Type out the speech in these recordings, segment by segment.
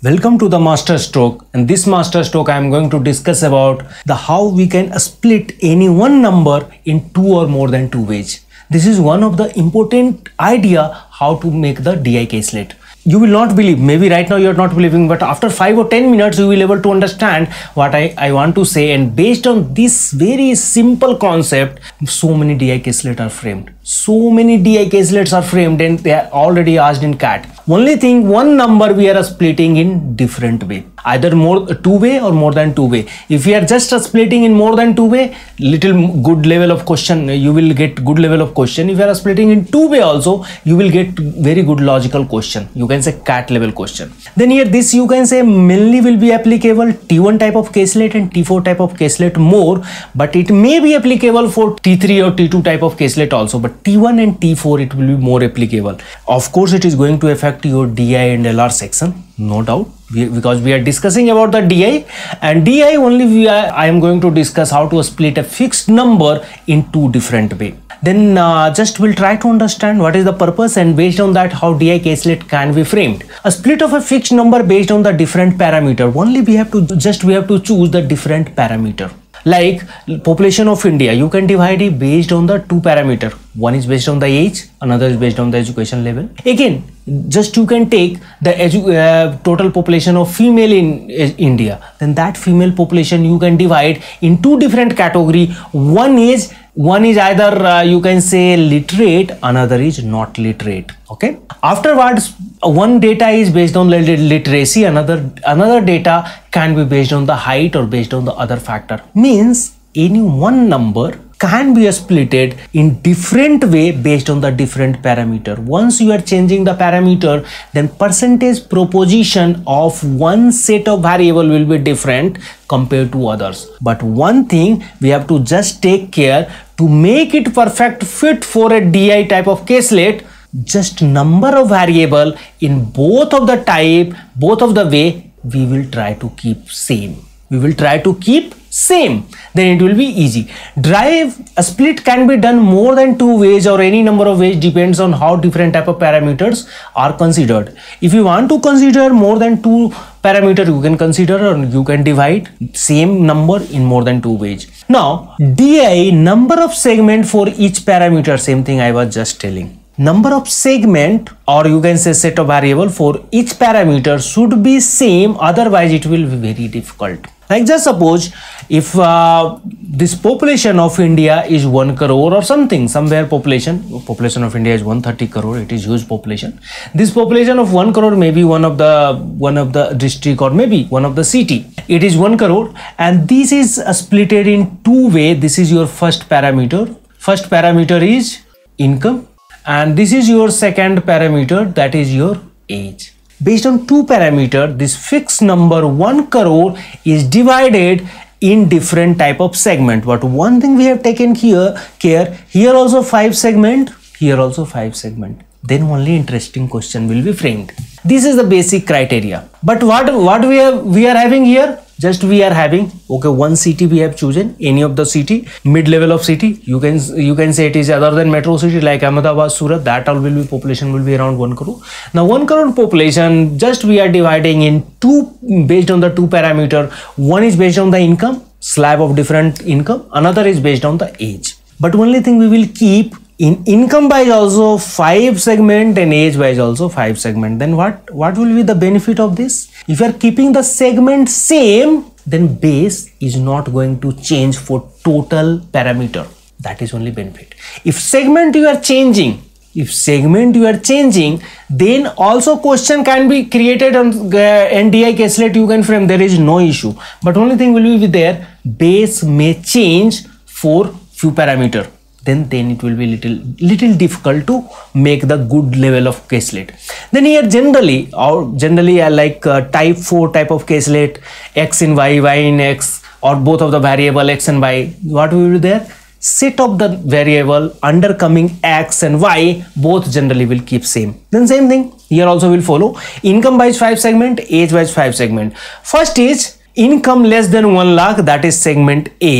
Welcome to the master stroke. In this master stroke I am going to discuss about the how we can split any one number in two or more than two ways. This is one of the important idea how to make the DI caselet you will not believe maybe right now you are not believing but after 5 or 10 minutes you will able to understand what I, I want to say and based on this very simple concept so many DI caselet are framed so many DI caselets are framed and they are already asked in CAT only thing one number we are splitting in different way. Either more two way or more than two way if we are just splitting in more than two way little good level of question you will get good level of question. If you are splitting in two way also you will get very good logical question. You can say cat level question. Then here this you can say mainly will be applicable t1 type of caselet and t4 type of caselet more but it may be applicable for t3 or t2 type of caselet also but t1 and t4 it will be more applicable of course it is going to affect your di and lr section no doubt. Because we are discussing about the di and di only we are, i am going to discuss how to split a fixed number in two different way. Then uh, just we'll try to understand what is the purpose and based on that how di caselet can be framed. A split of a fixed number based on the different parameter. Only we have to just we have to choose the different parameter like population of india you can divide it based on the two parameter. One is based on the age another is based on the education level. Again just you can take the uh, total population of female in uh, india. Then that female population you can divide in two different category. One is one is either uh, you can say literate another is not literate okay? Afterwards one data is based on literacy another another data can be based on the height or based on the other factor. Means any one number can be splitted in different way based on the different parameter. Once you are changing the parameter then percentage proposition of one set of variable will be different compared to others. But one thing we have to just take care to make it perfect fit for a di type of caselet just number of variable in both of the type both of the way we will try to keep same. We will try to keep same. Then it will be easy. Drive a split can be done more than two ways or any number of ways depends on how different type of parameters are considered. If you want to consider more than two parameter you can consider or you can divide same number in more than two ways. Now di number of segment for each parameter same thing i was just telling number of segment or you can say set of variable for each parameter should be same otherwise it will be very difficult. Like just suppose if uh, this population of india is 1 crore or something somewhere population population of india is 130 crore it is huge population. This population of 1 crore may be one of the one of the district or maybe one of the city. It is 1 crore and this is uh, splitted in two way. This is your first parameter. First parameter is income and this is your second parameter that is your age. Based on two parameter this fixed number 1 crore is divided in different type of segment. But one thing we have taken here care here also five segment here also five segment. Then only interesting question will be framed. This is the basic criteria. But what what we have we are having here just we are having okay one city we have chosen any of the city mid level of city you can you can say it is other than metro city like ahmedabad surat that all will be population will be around 1 crore. Now 1 crore population just we are dividing in two based on the two parameter. One is based on the income slab of different income. Another is based on the age. But only thing we will keep in income wise also five segment and age wise also five segment. Then what what will be the benefit of this if you are keeping the segment same then base is not going to change for total parameter. That is only benefit. If segment you are changing if segment you are changing then also question can be created on uh, NDI caselet you can frame there is no issue. But only thing will be there base may change for few parameter then then it will be little little difficult to make the good level of caselet. Then here generally or generally i like uh, type 4 type of caselet x in y y in x or both of the variable x and y what will be there? Set of the variable under coming x and y both generally will keep same. Then same thing here also will follow. Income wise 5 segment age wise 5 segment. First is income less than 1 lakh that is segment a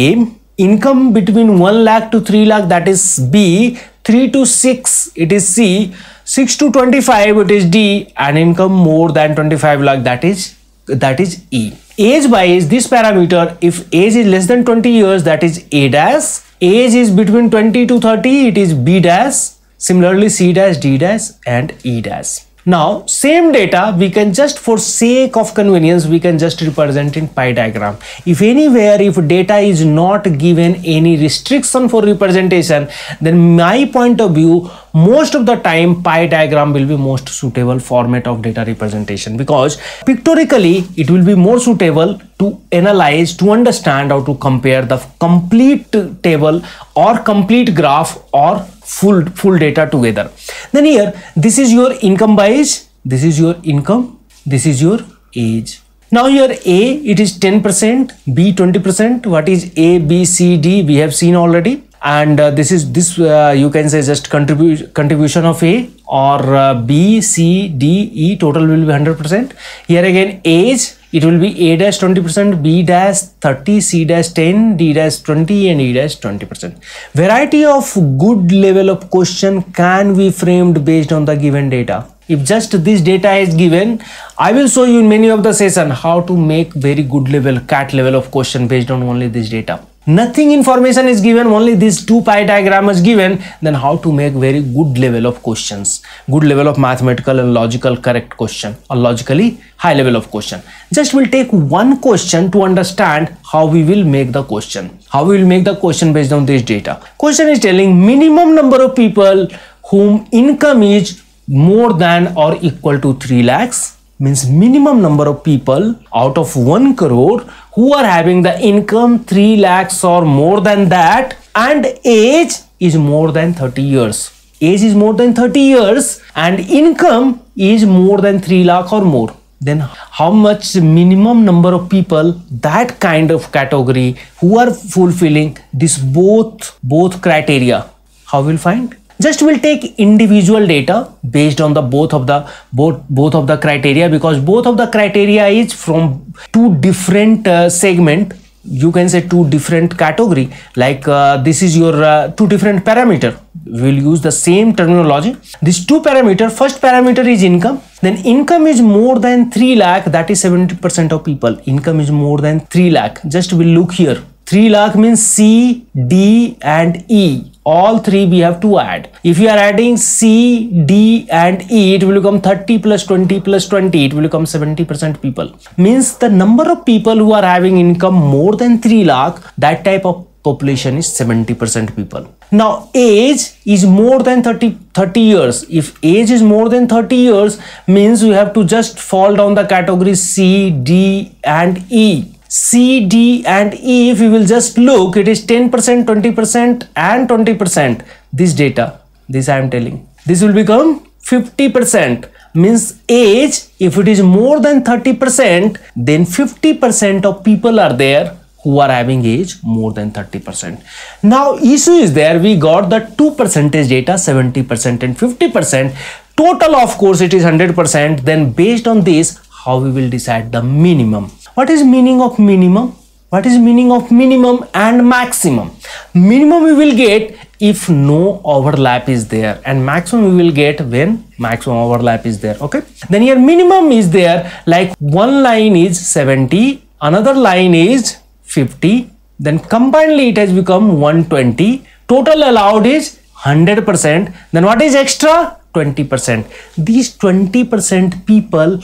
income between 1 lakh to 3 lakh that is B 3 to 6 it is C 6 to 25 it is D and income more than 25 lakh that is that is E. Age age this parameter if age is less than 20 years that is A dash. Age is between 20 to 30 it is B dash. Similarly C dash, D dash and E dash. Now, same data, we can just for sake of convenience, we can just represent in pie diagram. If anywhere, if data is not given any restriction for representation, then my point of view, most of the time pie diagram will be most suitable format of data representation because pictorially it will be more suitable to analyze, to understand how to compare the complete table or complete graph or full full data together. Then here this is your income age this is your income this is your age. Now here a it is 10 percent b 20 percent. What is a b c d? We have seen already and uh, this is this uh, you can say just contribution contribution of a or uh, b c d e total will be 100 percent. Here again age it will be a dash 20 percent b dash 30 c dash 10 d dash 20 and e dash 20 percent. Variety of good level of question can be framed based on the given data. If just this data is given i will show you in many of the session how to make very good level cat level of question based on only this data nothing information is given only this two pie diagram is given. Then how to make very good level of questions? Good level of mathematical and logical correct question or logically high level of question. Just we'll take one question to understand how we will make the question. How we will make the question based on this data. Question is telling minimum number of people whom income is more than or equal to 3 lakhs means minimum number of people out of 1 crore who are having the income 3 lakhs or more than that and age is more than 30 years. Age is more than 30 years and income is more than 3 lakh or more. Then how much minimum number of people that kind of category who are fulfilling this both both criteria? How we will find just we'll take individual data based on the both of the both both of the criteria because both of the criteria is from two different uh, segment. You can say two different category like uh, this is your uh, two different parameter. We'll use the same terminology. These two parameter first parameter is income. Then income is more than 3 lakh that is 70 percent of people. Income is more than 3 lakh. Just we'll look here 3 lakh means C, D and E. All three we have to add. If you are adding C, D and E, it will become 30 plus 20 plus 20. It will become 70% people. Means the number of people who are having income more than 3 lakh, that type of population is 70% people. Now age is more than 30, 30 years. If age is more than 30 years means you have to just fall down the category C, D and E C, D and E, if we will just look, it is 10%, 20% and 20%. This data, this I am telling. This will become 50% means age, if it is more than 30%, then 50% of people are there who are having age more than 30%. Now issue is there, we got the 2 percentage data, 70% and 50%. Total of course it is 100%. Then based on this, how we will decide the minimum what is meaning of minimum? What is meaning of minimum and maximum? Minimum we will get if no overlap is there and maximum we will get when maximum overlap is there okay? Then here minimum is there like one line is 70 another line is 50 then combinedly it has become 120 total allowed is 100% then what is extra? 20% these 20% people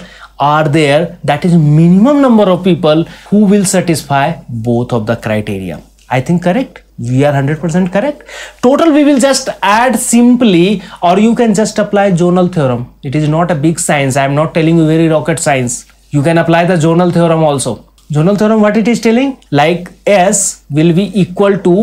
are there that is minimum number of people who will satisfy both of the criteria. I think correct. We are 100% correct. Total we will just add simply or you can just apply Zonal theorem. It is not a big science. I am not telling you very rocket science. You can apply the Zonal theorem also. Zonal theorem what it is telling? Like s will be equal to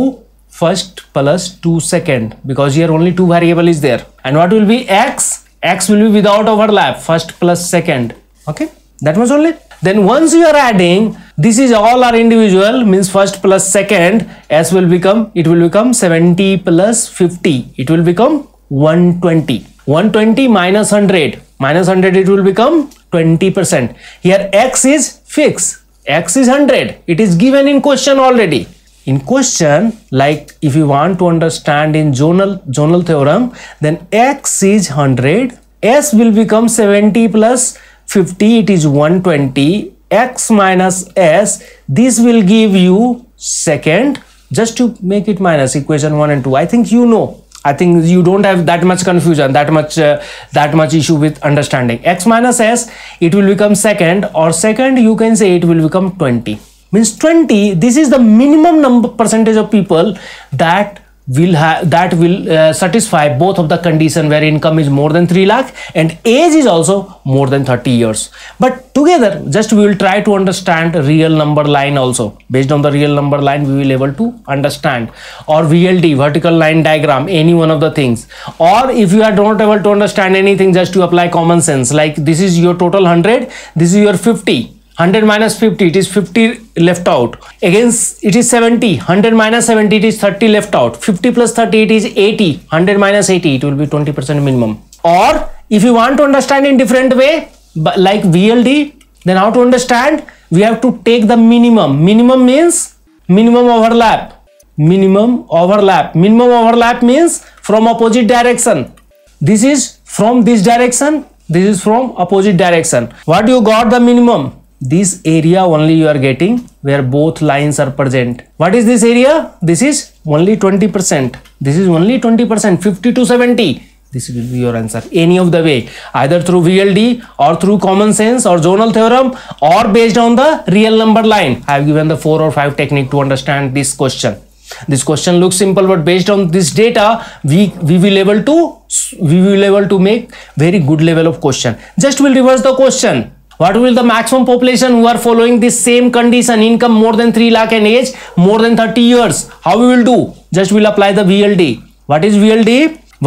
first plus 2 second because here only two variable is there. And what will be x? X will be without overlap first plus second okay? That was only. Then once you are adding this is all our individual means first plus second s will become it will become 70 plus 50 it will become 120 120 minus 100 minus 100 it will become 20 percent. Here x is fixed. X is 100 it is given in question already. In question like if you want to understand in Zonal Zonal theorem then x is 100 s will become 70 plus 50 it is 120 x minus s this will give you second. Just to make it minus equation 1 and 2 i think you know. I think you don't have that much confusion that much uh, that much issue with understanding. X minus s it will become second or second you can say it will become 20 means 20 this is the minimum number percentage of people that will have that will uh, satisfy both of the condition where income is more than 3 lakh and age is also more than 30 years. But together just we will try to understand real number line also. Based on the real number line we will able to understand. Or vld vertical line diagram any one of the things. Or if you are not able to understand anything just to apply common sense. Like this is your total 100 this is your 50 100 minus 50 it is 50 left out. Against it is 70 100 minus 70 it is 30 left out. 50 plus 30 it is 80 100 minus 80 it will be 20 percent minimum. Or if you want to understand in different way but like vld then how to understand? We have to take the minimum. Minimum means minimum overlap. Minimum overlap. Minimum overlap means from opposite direction. This is from this direction. This is from opposite direction. What you got the minimum this area only you are getting where both lines are present. What is this area? This is only 20 percent. This is only 20 percent. 50 to 70 this will be your answer any of the way. Either through vld or through common sense or zonal theorem or based on the real number line. I have given the four or five technique to understand this question. This question looks simple but based on this data we we will able to we will able to make very good level of question. Just will reverse the question what will the maximum population who are following this same condition income more than 3 lakh and age more than 30 years? How we will do? Just will apply the vld what is vld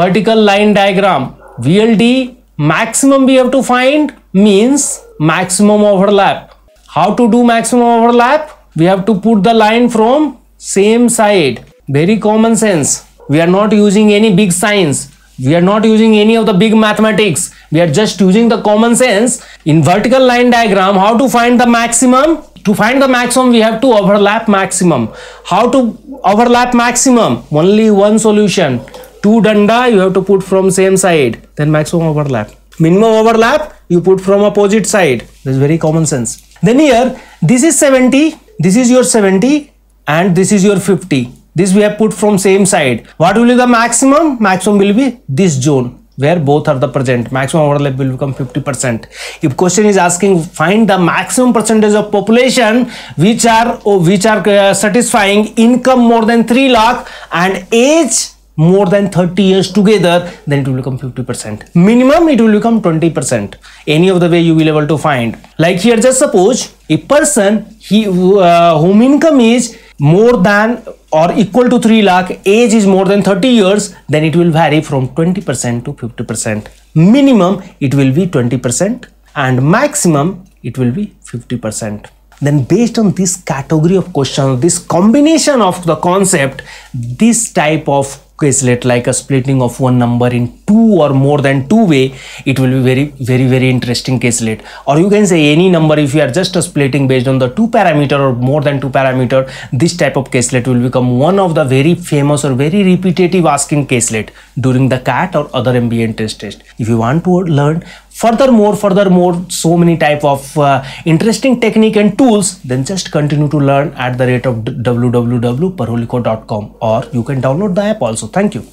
vertical line diagram. Vld maximum we have to find means maximum overlap. How to do maximum overlap? We have to put the line from same side. Very common sense. We are not using any big science we are not using any of the big mathematics. We are just using the common sense. In vertical line diagram how to find the maximum? To find the maximum we have to overlap maximum. How to overlap maximum? Only one solution. Two danda you have to put from same side. Then maximum overlap. Minimum overlap you put from opposite side. This is very common sense. Then here this is 70 this is your 70 and this is your 50 this we have put from same side. What will be the maximum? Maximum will be this zone where both are the present. Maximum overlap will become 50 percent. If question is asking find the maximum percentage of population which are oh, which are uh, satisfying income more than 3 lakh and age more than 30 years together then it will become 50 percent. Minimum it will become 20 percent. Any of the way you will able to find. Like here just suppose a person he uh, whom income is more than or equal to 3 lakh age is more than 30 years then it will vary from 20% to 50% minimum it will be 20% and maximum it will be 50% then based on this category of question this combination of the concept this type of caselet like a splitting of one number in two or more than two way it will be very very very interesting caselet or you can say any number if you are just splitting based on the two parameter or more than two parameter this type of caselet will become one of the very famous or very repetitive asking caselet during the cat or other ambient test test. If you want to learn furthermore furthermore so many type of uh, interesting technique and tools then just continue to learn at the rate of www.padholeekho.com or you can download the app also. Thank you